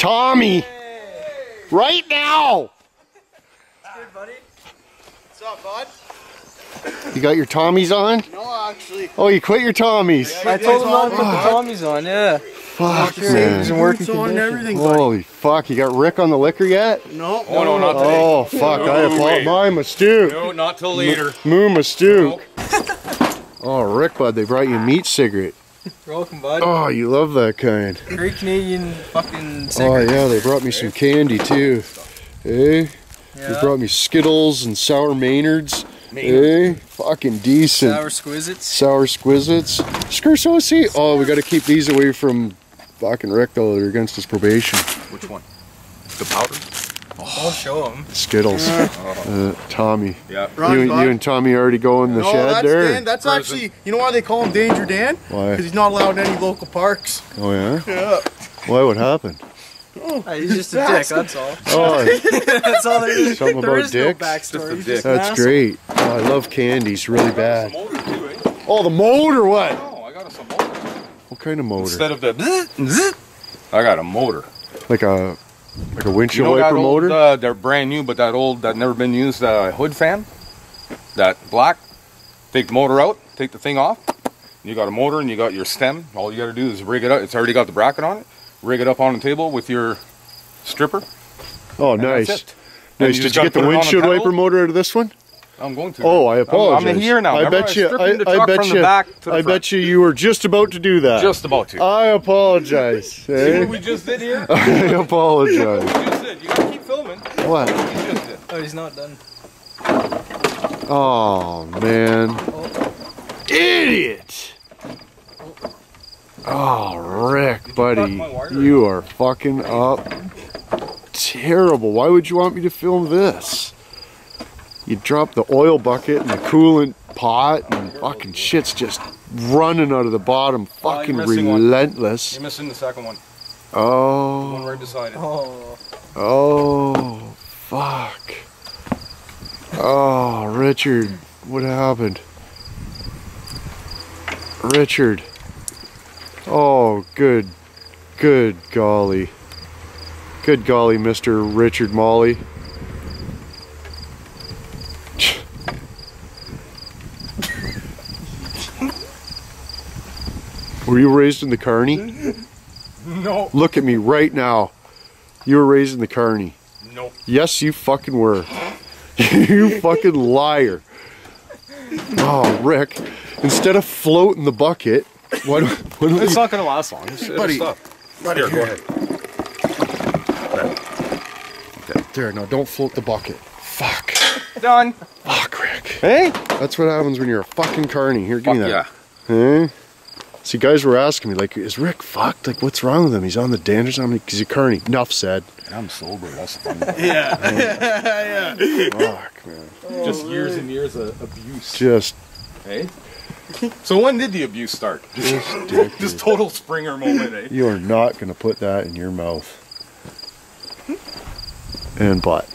Tommy. Right now. Good, buddy. What's up, bud? You got your Tommies on? No, actually. Oh, you quit your Tommies. I told him not to put the Tommies on, yeah. Fuck, He's man. in working on and condition. everything, buddy. Holy fuck, you got Rick on the liquor yet? No. Oh no, not oh, today. Oh, fuck, I No apologize. way. My mistake. No, not till later. Moo mistake. Oh, Rick, bud, they brought you a meat cigarette. You're welcome, bud. Oh, you love that kind. Great Canadian fucking Oh, yeah, they brought me some candy, too. Eh? They brought me Skittles and Sour Maynards. Eh? Fucking decent. Sour Squizzits. Sour Squizzits. Skursosi. Oh, we got to keep these away from fucking Rick, though. They're against his probation. Which one? The powder? I'll show him. Skittles. Uh, Tommy. Yeah. Run, You, you and Tommy already go in the no, shed that's there? Dan. That's Prison. actually, you know why they call him Danger Dan? Why? Because he's not allowed in any local parks. Oh, yeah? Yeah. Why? What happened? Oh, he's just a dick, that's all. Oh, that's all there is. Something there about is dicks? no backstory. Just a dick. that's asshole. great. Oh, I love candies really bad. Motor too, eh? Oh, the motor, what? No, I got us a motor. What kind of motor? Instead of the I got a motor. Like a like a You windshield know that wiper old, motor? uh, they're brand new, but that old, that never been used uh, hood fan, that black. Take the motor out, take the thing off. You got a motor and you got your stem. All you got to do is rig it up. It's already got the bracket on it. Rig it up on the table with your stripper. oh, nice. That's it. Then Nice. Did you get the put it on a windshield wiper motor out of this one? I'm going to. Oh, I I'm- apologize. I'm, here now. I Remember, bet you. I, in the I bet from you. the back to the I front. bet you. You were just about to do that. Just about to. I apologize. See what eh? we just did here? I apologize. We just did. You gotta keep filming. What? We just did. Oh, he's not done. Oh man. Idiot. Oh, Rick, buddy, my you are fucking up. Terrible. Why would you want me to film this? You dropped the oil bucket and the coolant pot, and fucking shit's just running out of the bottom. Oh, you're Fucking one. relentless. You're missing the second one. Oh. The one Oh, right beside it. Oh. oh, fuck. Oh, Richard, what happened? Richard. Oh, good, good golly. Good golly, Mr. Richard Molly. Were you raised in the Carney? No. Look at me right now. You were raised in the Carney. No. Yes, you fucking were. you fucking liar. Oh, Rick, instead of floating the bucket, why don't, why don't It's you, not gonna last long. It's, Buddy. It'll stop. Here, go ahead. there, no, don't float the bucket. Fuck. Done. Fuck, Rick. Hey. That's what happens when you're a fucking Carney. Here, give Fuck me yeah. that. Huh? See, guys were asking me, like, is Rick fucked? Like, what's wrong with him? He's on the danders. I'm like, he's a Carney. Enough said. I'm sober. That's fun. Yeah. Fuck, man. Just years and years of abuse. Just, Hey. So when did the abuse start? just. This total Springer moment, eh? You are not going to put that in your mouth. And butt.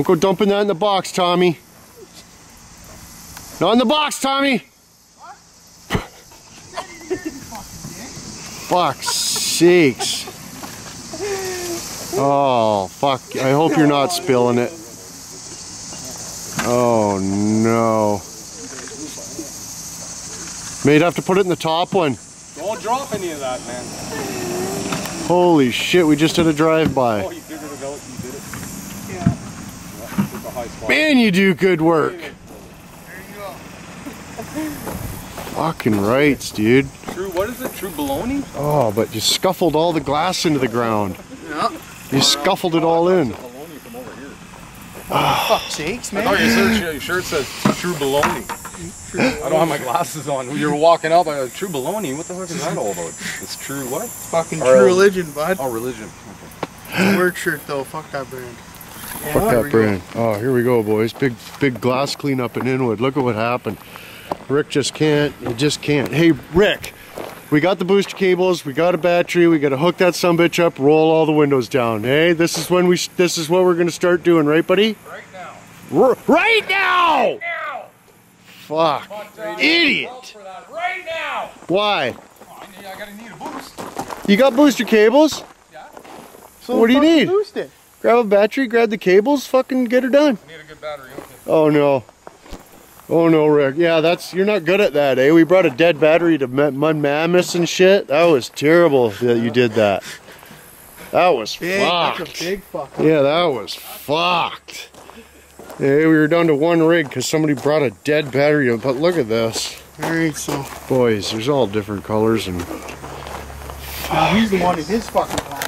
Don't go dumping that in the box, Tommy. Not in the box, Tommy. Fuck's sakes. Oh, fuck. I hope you're not spilling it. Oh, no. May have to put it in the top one. Don't drop any of that, man. Holy shit, we just did a drive-by. Oh, you figured it out. You did it. Yeah. Took a high spot. Man, you do good work. Fucking rights, dude. True, what is it? True baloney? Oh, but you scuffled all the glass into the ground. Yeah. You scuffled it all in. Baloney from over here. Fuck sakes, I man. thought your shirt, your shirt says true baloney. I don't have my glasses on. You were walking up, I go, true baloney? What the fuck is that all about? It's true what? Fucking true religion, bud. Oh, religion. Work shirt though. Fuck that brand. Fuck that brand. Oh, here we go, boys. Big, big glass cleanup in Inwood. Look at what happened. Rick just can't. You just can't. Hey, Rick. We got the booster cables. We got a battery. We got to hook that some bitch up. Roll all the windows down. Hey, this is when we. This is what we're gonna start doing, right, buddy? Right now. R- right now. Now! Fuck. Uh, Idiot. For that right now! Why? Oh, I, need, I gotta need a boost. You got booster cables? Yeah. So What do you need? Boost it. Grab a battery, grab the cables, fucking get her done. I need a good battery. Okay. Oh no. Oh no, Rick. Yeah, that's you're not good at that, eh? We brought a dead battery to Mud Mammoths and shit. That was terrible that you did that. That was Big, that's fucked. a big fuck. Yeah, that was fucked. Hey, we were down to one rig because somebody brought a dead battery. But look at this, Alright, so boys. There's all different colors and. now he's the one in his fucking time.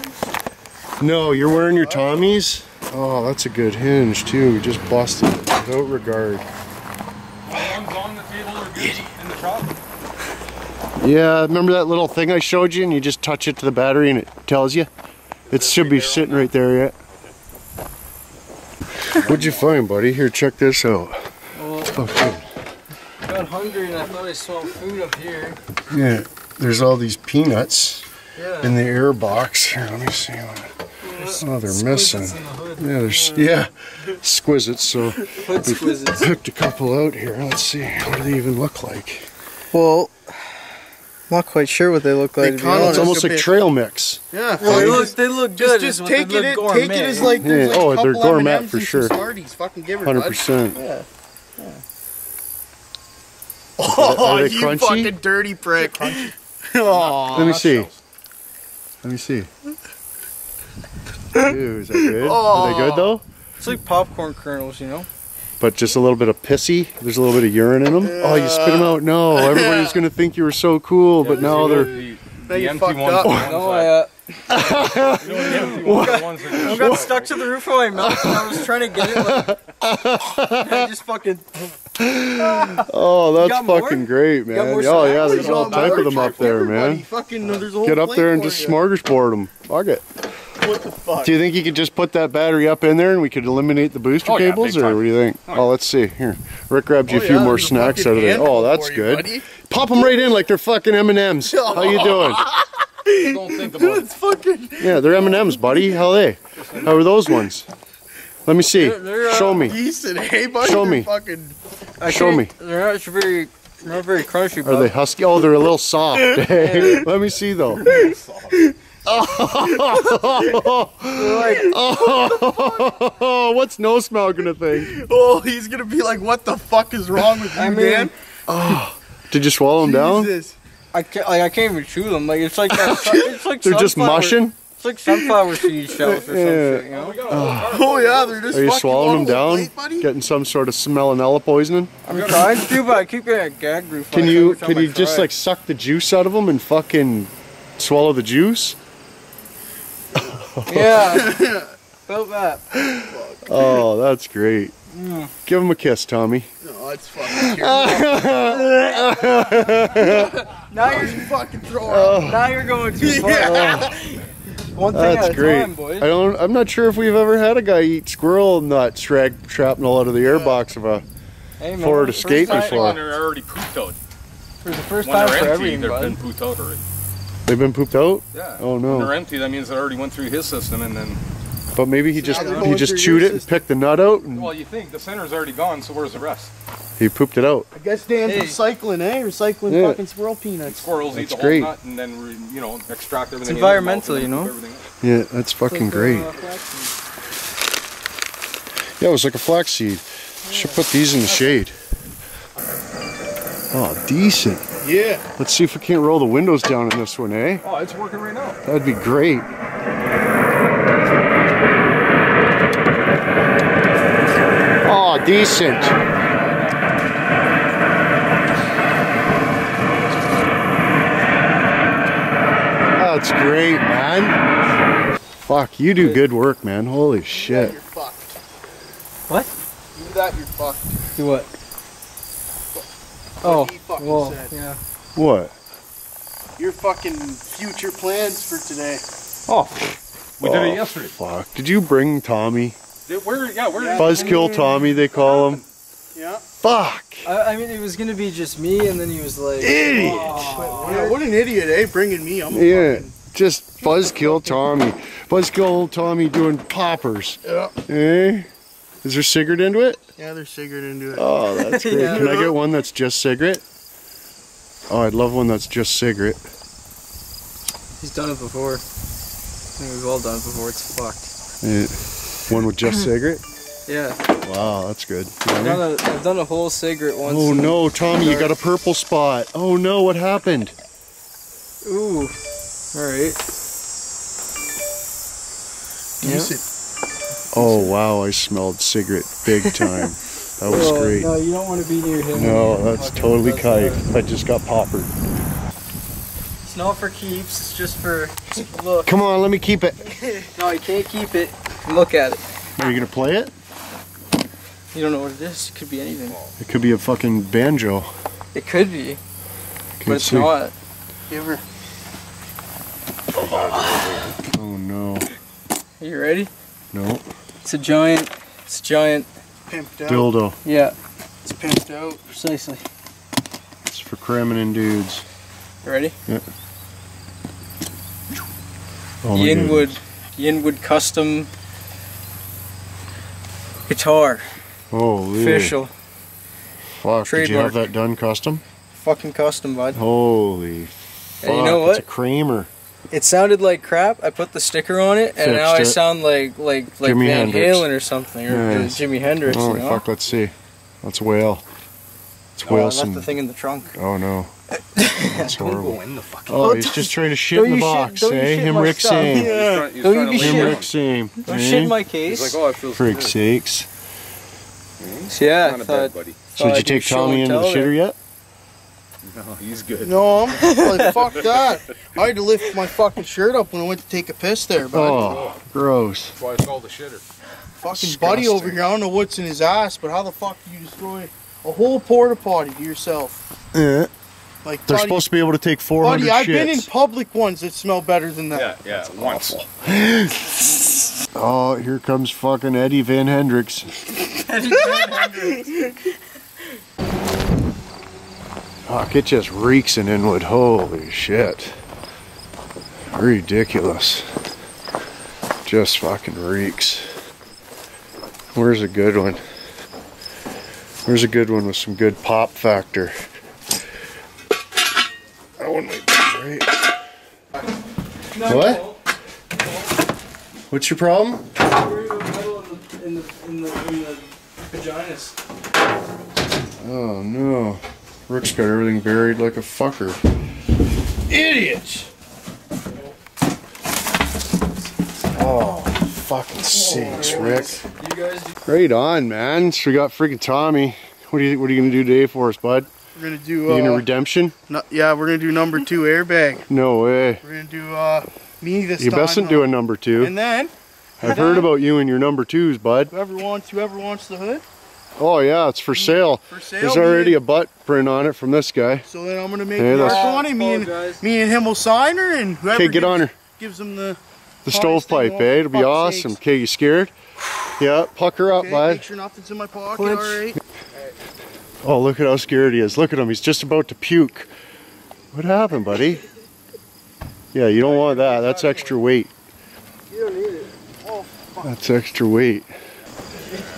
No, you're wearing your Tommies. Oh, that's a good hinge too. We just busted it without regard. The ones on the table are good in the truck. Yeah, remember that little thing I showed you and you just touch it to the battery and it tells you? It should be sitting right there yet. What'd you find, buddy? Here, check this out. Well, Fucking, I got hungry and I thought I saw food up here. yeah, there's all these peanuts Yeah. in the air box. Here, let me see. Oh, they're missing. Squizits in the. Yeah, there's, yeah, exquisite. So Hood squizits. picked a couple out here. Let's see. What do they even look like? Well, I'm not quite sure what they look like. They to be kinda- Oh, honest. it's almost a like bit- trail mix. Yeah. Well, they look, they look just, good. just is what they take it, gourmet. take it as like there's Yeah, like oh, a they're couple gourmet M&Ms for sure. some Smarties. Fucking give her Hundred bud. percent. Yeah. Are Oh, they you crunchy? fucking dirty prick. oh, Let me see. Let me see. Ew, is that good? Are they good though? It's like popcorn kernels, you know? But just a little bit of pissy. There's a little bit of urine in them. Oh, you spit them out? No, everybody's gonna think you were so cool, but now they're. The, Now the empty fucked ones. up. the ones No, that- I, uh, you know, the empty ones, are the ones that I got stuck to the roof of my mouth and I was trying to get it. Like, I just fucking. Oh, that's got more? fucking great, man. Oh yeah, snacks? there's all type of them up there, man. Fucking, there's a Get up there and just you. smorgasbord them. Fuck it. What the fuck? Do you think you could just put that battery up in there and we could eliminate the booster Oh, cables, big or what do you think? Oh, Oh, let's see. Here, Rick grabbed you Oh, a few yeah, more snacks out of there. Oh, that's for you, good. Pop them right in like they're fucking M and M's. How you doing? Don't think about it. It's fucking. Yeah, they're M and M's, buddy. How they? How are those ones? Let me see. They're- they're, uh, Show me. Decent, hey, buddy. Show me. Fucking. I Show me. They're not very, not very crunchy, Are but they husky? Oh, they're a little soft. Hey, Let me see though. Oh, what's no smell gonna think? Oh, he's gonna be like, what the fuck is wrong with you, I mean, man? Did you swallow them down? Jesus. I can't, like, I can't even chew them. Like, it's like that. it's like They're just mushing. It's like sunflower seed shells or Yeah. some you know? Oh, oh yeah, they're just. Are you swallowing them down? plate. Getting some sort of salmonella poisoning? I'm trying to, but I keep getting a gag reflex. Can you every time can you just like suck the juice out of them and fucking swallow the juice? Yeah. Felt that. Oh, that's great. Mm. Give him a kiss, Tommy. No, it's fucking. Now you're fucking throwing oh. up. now you're going too far. Yeah. One thing That's at a great. time, boys. I don't. I'm not sure if we've ever had a guy eat squirrel nut shrag, shrapnel out of the airbox of a. Hey, man, Forward first escape time- before. When They're already pooped out. For the first when time for empty, everything, they've bud. been pooped out already. They've been pooped out. Yeah. Oh, no. When they're empty, that means it already went through his system and then But maybe he just he just chewed it and picked the nut out and Well, you think the center's already gone, so where's the rest? he pooped it out. I guess Dan's Hey. recycling, eh? Recycling Yeah. fucking squirrel peanuts. Squirrels eat That's the whole nut and then re, you know extract everything. It's in environmental, you know? poop everything out. Yeah, that's fucking great. Yeah, it was like a flaxseed. Should put these in the shade. Oh, decent. Yeah. Let's see if we can't roll the windows down in this one, eh? Oh, it's working right now. That'd be great. Oh, decent. That's great, man. Fuck, you do good work, man. Holy shit. You're fucked. What? Do that, you're fucked. Do what? What Oh, he fucking well, said. yeah. What? Your fucking future plans for today. Oh, we did Oh, it yesterday. Fuck. Did you bring Tommy? Did- Where? Yeah, where? Yeah. Buzzkill Tommy, they call him. Yeah. Fuck. I, I mean, it was gonna be just me, and then he was like, Idiot. Yeah, what an idiot, eh? Bringing me. I'm a Yeah, fucking. just Buzzkill Tommy. Buzzkill Tommy doing poppers. Yeah. Eh? Is there cigarette into it? Yeah, they're cigarette into it. Oh, that's great. Yeah. Can I get one that's just cigarette? Oh, I'd love one that's just cigarette. he's done it before. I think we've all done it before. It's fucked. Eh, One with just cigarette? Yeah, Wow, that's good. I've done a, I've done a whole cigarette once. Oh no, Tommy, you got a purple spot. Oh no, what happened? Ooh. All right. Decent. Oh wow, I smelled cigarette big time. That was Well, great. No, you don't want to be near him. No, that's totally kite. I just got poppered. It's not for keeps. It's just for look. Come on, let me keep it. No, you can't keep it. Look at it. Are you gonna play it? You don't know what it is. It could be anything. It could be a fucking banjo. It could be, Can't but it's see. not. You ever? Oh no. Are you ready? No. It's a giant. It's a giant. Pimped out. Dildo. Yeah, It's pimped out. precisely. It's for cramming in dudes. You ready? Oh Inwood, my Inwood, goodness. the Inwood custom guitar, Holy. official, Fuck, did you have that done custom? fucking custom, bud. Holy fuck. And you know what? It's a? Kramer. It sounded like crap. I put the sticker on it, and now I sound like like like Jimi Van Hendrix. Halen or something, or Yes. Jimi Hendrix. Oh you know? fuck, let's see. That's whale. It's Oh, I whale left the thing in the trunk. Oh no. That's horrible. in the fucking. Oh, he's just trying to shit don't in the you shit- box, don't eh? Him Rick stuff. same. Yeah. Don't you be Him. Rick same. Don't eh? shit in my He's case. like, oh, it feels For good. Frick's sakes. yeah, I thought, bed, buddy. So did you take Tommy into the shitter yet? No, he's good. No, I'm like, fuck that. I had to lift my fucking shirt up when I went to take a piss there, bud. Oh, gross. That's why it's called the shitter. fucking buddy over here. I don't know what's in his ass, but how the fuck do you destroy a whole porta potty to yourself? Yeah. Like, They're buddy, supposed to be able to take 400 buddy, I've shits. been in public ones that smell better than that. Yeah, yeah. Once. Oh, here comes fucking Eddie Van Hendrix. Fuck, it just reeks in Inwood. Holy shit. Ridiculous. Just fucking reeks. Where's a good one? Where's a good one with some good pop factor? One great. What? What's your problem? Oh no. Rick's got everything buried like a fucker. Idiots! Oh, fucking sakes, Rick. Right on, man. So we got freaking Tommy. What are you what are you gonna do today for us, bud? We're gonna do, gonna uh, redemption? no- yeah, we're gonna do number two airbag. No way. We're gonna do, uh, me this You time. bestn't huh? do a number two. And then, I've heard about you and your number twos, bud. whoever wants, whoever wants the hood Oh yeah, it's for sale. for sale. There's me already a butt print on it from this guy. So then I'm gonna make Hey, the that's- mark on it. Me and me and him will sign her, and whoever Okay, get gives, on her. gives them the. The Nice stovepipe, thing, eh? It'll be awesome. sakes. Okay, you scared? Yeah, pucker up, Okay, bud. make sure nothing's in my pocket. Clinch. All right. Oh, look at how scared he is. Look at him. He's just about to puke. What happened, buddy? Yeah, you don't want that. That's extra weight. You don't need it. Oh fuck. That's extra weight.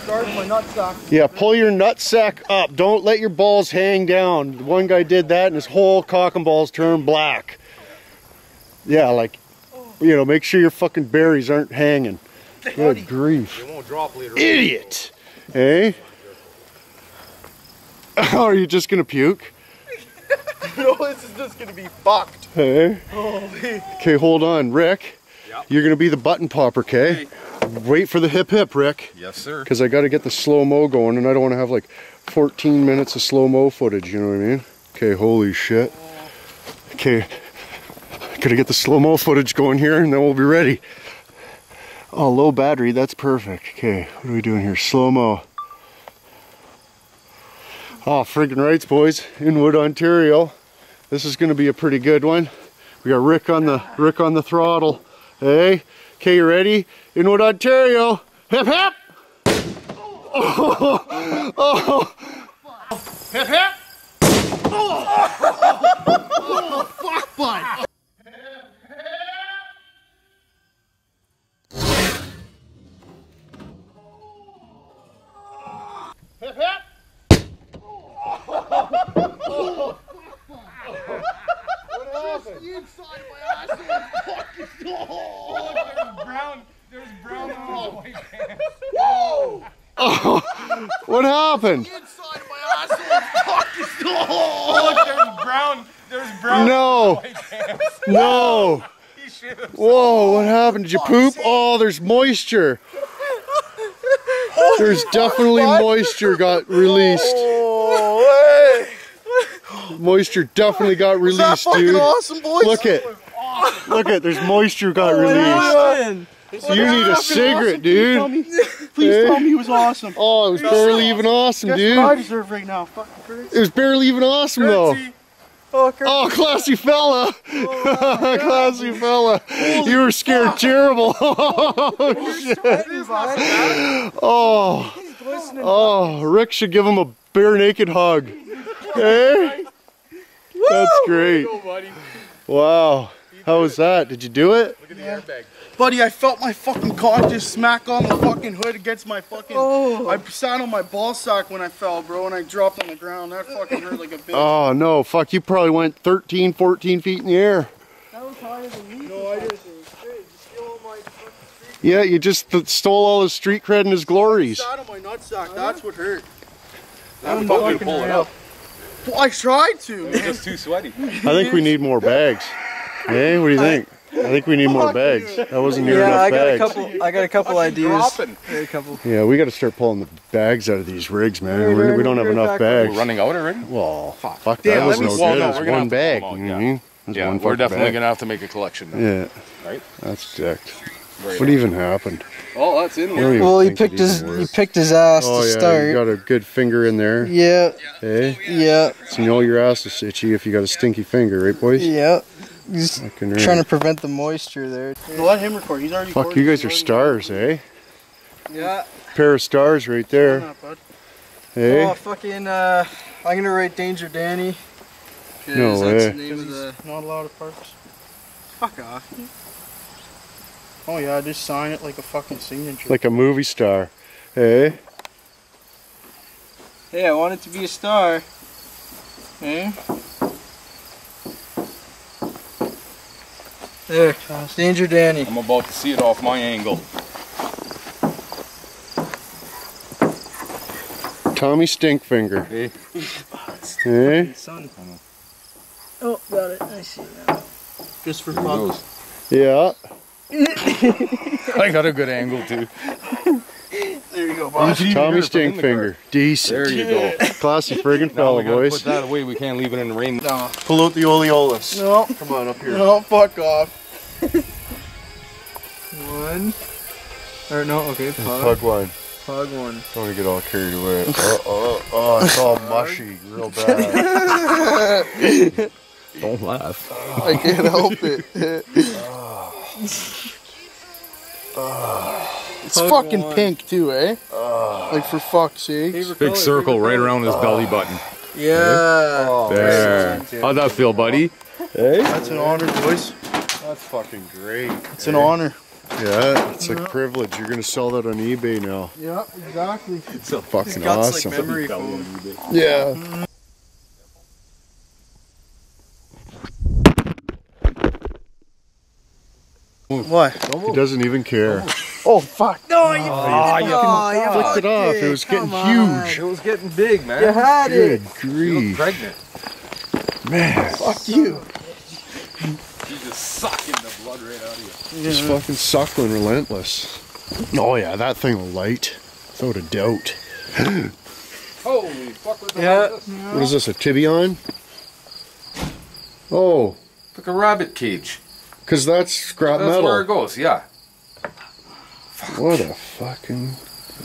Start my nutsack. Yeah, pull your nutsack up. Don't let your balls hang down. One guy did that and his whole cock and balls turned black. Yeah, like, you know, make sure your fucking berries aren't hanging. Good grief. It won't drop later. Idiot! Hey? Are you just gonna puke? no, this is just gonna be fucked. Hey? Okay, hold on. Rick, Yep. you're gonna be the button popper, okay? Wait for the hip hip, Rick. Yes, sir. because I got to get the slow mo going, and I don't want to have like 14 minutes of slow mo footage. You know what I mean? Okay, holy shit. Okay, gotta get the slow mo footage going here, and then we'll be ready. Oh, low battery. That's perfect. Okay, what are we doing here? Slow mo. Oh, friggin' rights, boys. Inwood, Ontario. This is gonna be a pretty good one. We got Rick on the Rick on the throttle. Hey, okay, you ready? Inwood, Ontario. Hip hip. Hip hip. fuck, bud. The inside of my asshole is fucking oh, brown. There's brown on white What happened? inside of my asshole is fucking Look, there's brown. There's brown. No, no. He shit himself. Whoa, what happened? Did you poop? Oh, there's moisture. There's definitely moisture got released. Oh. Oh, hey. Moisture definitely got Is that released, fucking dude. awesome, boys? Look it. Look at, there's moisture got oh, released. You need a cigarette, dude. Please Hey. tell me it was awesome. Oh, it was barely even awesome, That's what I dude. deserve right now. Fucking Curtis. It was barely even awesome, though. Oh, Oh, classy fella. Oh, classy fella. You were scared terrible. Oh, shit. Oh. Oh, Rick should give him a bare naked hug. Hey? Eh? That's great. Wow. How was that? Did you do it? Look at the airbag. Buddy, I felt my fucking car just smack on the fucking hood against my fucking. Oh. I sat on my ball sack when I fell, bro, and I dropped on the ground. That fucking hurt like a bitch. Oh, no. Fuck, you probably went 13, 14 feet in the air. no, I just Yeah, you just th- stole all his street cred and his glories. I sat on my nutsack. That's what hurt. I'm fucking pull it up. Well, I tried to, It's man. just too sweaty. I think we need more bags. Hey, what do you think? I think we need more bags. you. That wasn't near Yeah, enough I got a bags. couple. I got a couple ideas. Dropping. I got a couple. Yeah, we got to start pulling the bags out of these rigs, man. Right, We, right, we don't have enough bags. We're running out already. Well, fuck, Damn, that was let no well, good. no, It was we're gonna one have bag. pull out, know what I yeah. mean? It Yeah, one we're definitely gonna have to make a collection now. Yeah, Right? that's decked. Right What on. even happened? Oh, that's in I don't one. even Well, he picked his even he picked his ass Oh to yeah, start. you got a good finger in there. Yeah, Hey, yeah, so you know your ass is itchy if you got a stinky finger, right, boys? yeah. He's Fucking trying to prevent the moisture there. Let him record. He's already. Fuck, you guys are stars, eh? Yeah. Pair of stars right there. Hey, Oh, fucking. Uh, I'm gonna write Danger Danny. No 'cause that's way. the name of the. Not allowed at parks. Fuck off. Oh yeah, just sign it like a fucking signature. like a movie star. Hey, Hey, I want it to be a star. Hey. There, Danger Danny. I'm about to see it off my angle. Tommy Stinkfinger. Hey. Hey, Sun. Oh, got it. I see now. just for There fun. yeah. I got a good angle too. There you go, boss. Tommy Put it in. Stinkfinger. Decent. There you go. Classy friggin' Now fella, we boys. put that away. We can't leave it in the rain. No, Pull out the oleolas. no, Come on up here. no, fuck off. One. Or no, okay, pug. Plug one. Pug one. Don't wanna get all carried away. Oh, oh, oh, it's all mushy, real bad. Don't laugh. I can't help it. It's Pug fucking one. pink too, eh? like for fuck's sake. Favorite Big color, circle right color. around his belly button. Yeah. Oh, There. How'd that feel, buddy? Hey? That's an honor, boys. That's fucking great. It's an honor. Yeah, it's a privilege. You're gonna sell that on eBay now. Yeah, exactly. It's a fucking Guts awesome. like memory foam. yeah. What? He doesn't even care. Oh, oh fuck! No, you, oh, you, Flicked it off. It was getting huge. It was getting big, man. you had it. Good grief, pregnant. man! Fuck you! You just sucking the blood right out of you. Just fucking suckling relentless. Oh yeah, that thing will light, without a doubt. Holy fuck! What Yeah. is this? What is this? A tibion? Oh, Like a rabbit cage. Cause that's scrap That's metal. where it goes. Yeah. What a fucking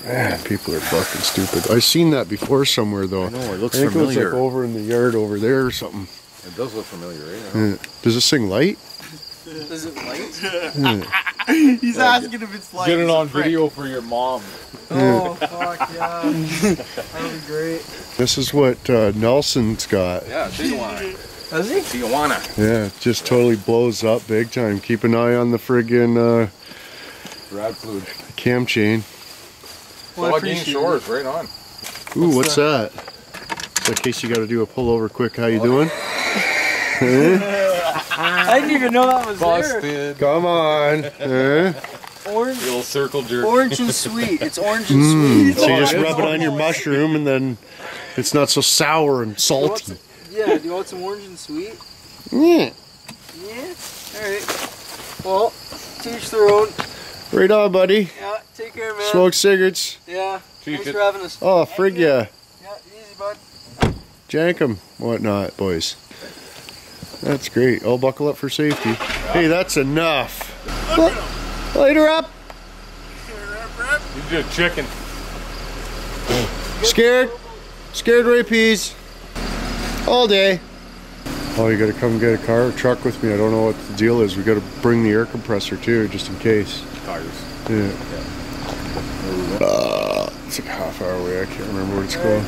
man! People are fucking stupid. I've seen that before somewhere though. No, it I looks think it was familiar. like over in the yard over there or something. It does look familiar, right? Yeah. Does this thing light? Does it light? He's asking if it's light. Get it on video for your mom. Oh, fuck, yeah. That'll be great. This is what uh, Nelson's got. Yeah, Tijuana. Has he? Tijuana. Yeah, just totally blows up big time. Keep an eye on the friggin' uh, Rad fluid. cam chain. Well, I Logging shores, right on. Ooh, what's that? So in case you got to do a pullover quick, how you doing? I didn't even know that was there. Come on. Eh? Orange, Little circle jerk. orange and sweet. It's orange and Mm, sweet. so you just rub it on your mushroom and then it's not so sour and salty. Yeah, you want some orange and sweet? Yeah. Yeah. All right. Well, teach their own. Right on, buddy. Yeah. Take care, man. Smoke cigarettes. Yeah. Teach Thanks for having us. Oh, frig ya. Yeah. Easy, bud. Jank 'em. Whatnot, boys. That's great. I'll buckle up for safety. Hey, that's enough. Light her up. You did a chicken. Scared? Scared Ray Peas. All day. Oh, you gotta come get a car or truck with me. I don't know what the deal is. We gotta bring the air compressor too, just in case. Tires. Yeah. Uh, it's like a half hour away. I can't remember what it's called.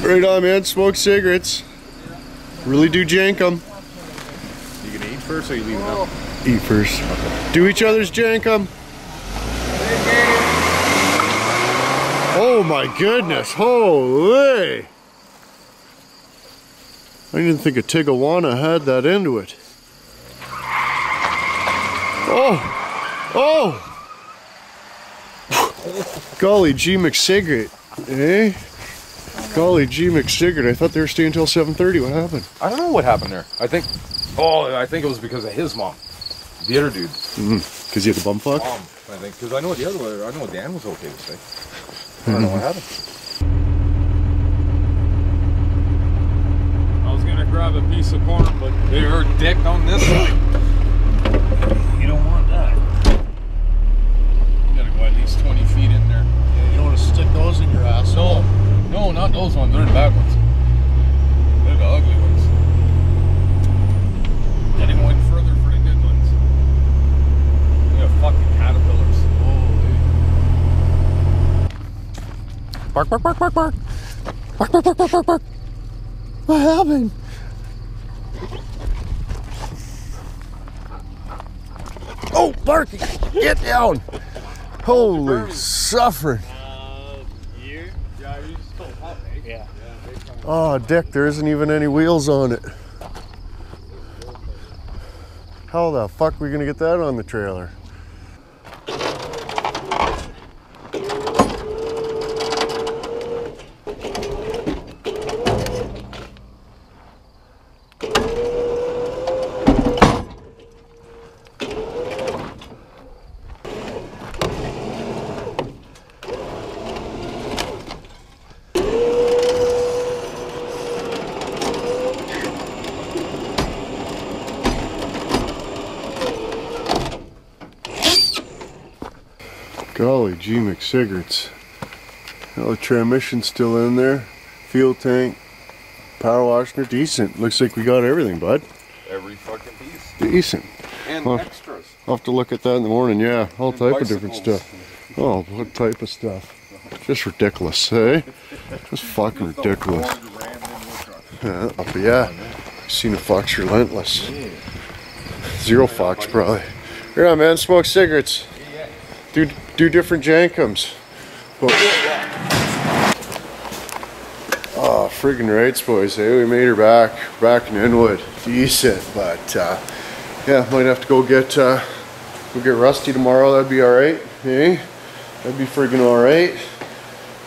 Up. Right on, man. Smoke cigarettes. Really do jank 'em. You gonna eat first or you leaving Oh, out? Eat first. Do each other's jank 'em. Oh my goodness. Holy. I didn't think a Tigawana had that into it. Oh. Oh. Golly G McCigarette. Eh? Golly G McCigarette. I thought they were staying until 7.30. What happened? I don't know what happened there. I think. Oh, I think it was because of his mom. The other dude. Mm-hmm. Because you had the bum fuck? Mom, I think. Because I know the other one. I know Dan was okay to stay. I don't know what happened. I was gonna grab a piece of corn, but they were dick on this side. You don't want that. You gotta go at least 20 feet in there. You don't want to stick those in your ass. No, no, not those ones. They're the bad ones. They're the ugly ones. Gotta go in further for the good ones. We have fucking caterpillars. Holy. Bark, bark, bark, bark, bark. Bark, bark, bark, bark, bark, bark. What happened? Barky, get down. Holy suffering. Oh, Dick, there isn't even any wheels on it. How the fuck are we gonna get that on the trailer? Gee McCigarettes. Well, the transmission's still in there. Fuel tank, power washer, decent. Looks like we got everything, bud. Every fucking piece. Decent. And Huh. extras. I'll have to look at that in the morning, yeah. All And type of different stuff. Oh, what type of stuff? Just ridiculous, eh? Just fucking ridiculous. Yeah, up, yeah. Seen a fox relentless. Zero fox, probably. Yeah, man, smoke cigarettes. Do different jankums. But, oh, friggin' rights, boys. Hey, we made her back, back in Inwood. Decent, but uh, yeah, might have to go get uh, go get Rusty tomorrow. That'd be all right. Hey, that'd be friggin' all right.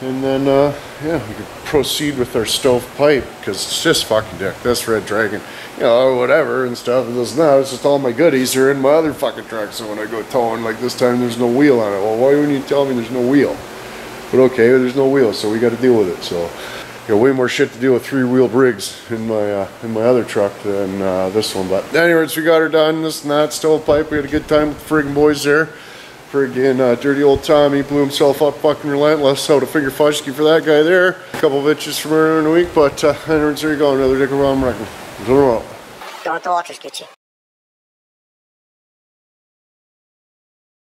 And then uh, yeah, we could proceed with our stove pipe because it's just fucking dick. This red dragon, you know, whatever and stuff. And this that. It's just all my goodies are in my other fucking truck. So when I go towing, like this time, there's no wheel on it. Well, why wouldn't you tell me there's no wheel? But okay, there's no wheel, so we got to deal with it. So you got way more shit to deal with three-wheel rigs in my uh, in my other truck than uh, this one. But anyways, we got her done. This and that stovepipe. We had a good time with the friggin' boys there. Friggin' uh, dirty old Tommy blew himself up fucking relentless. So to figure fudge for that guy there. A couple of itches from earlier in the week, but uh, anyways, there you go. Another dick around. Don't the waters get you.